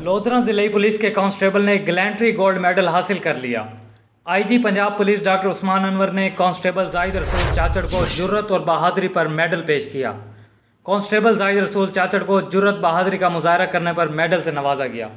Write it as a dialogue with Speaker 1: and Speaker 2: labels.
Speaker 1: लोधरा ज़िले पुलिस के कांस्टेबल ने ग्लैंट्री गोल्ड मेडल हासिल कर लिया। IG Punjab police doctor Usman Anwar ने कांस्टेबल जाहिद रसूल चाचड़ को जुर्रत और बहादुरी पर मेडल पेश किया। कांस्टेबल जाहिद रसूल चाचड़ को जुर्रत बहादुरी का मुजाहरा करने पर मेडल से नवाजा गया।